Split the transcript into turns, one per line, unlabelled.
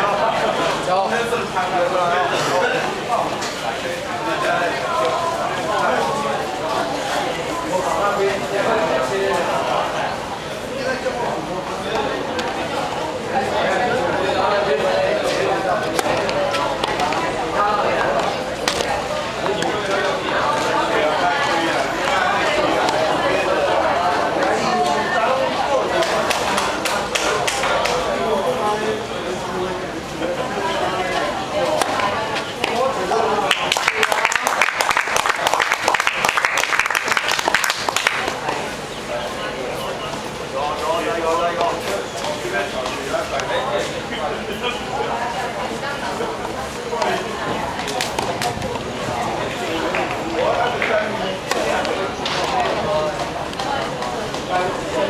幺幺幺幺幺 Thank you.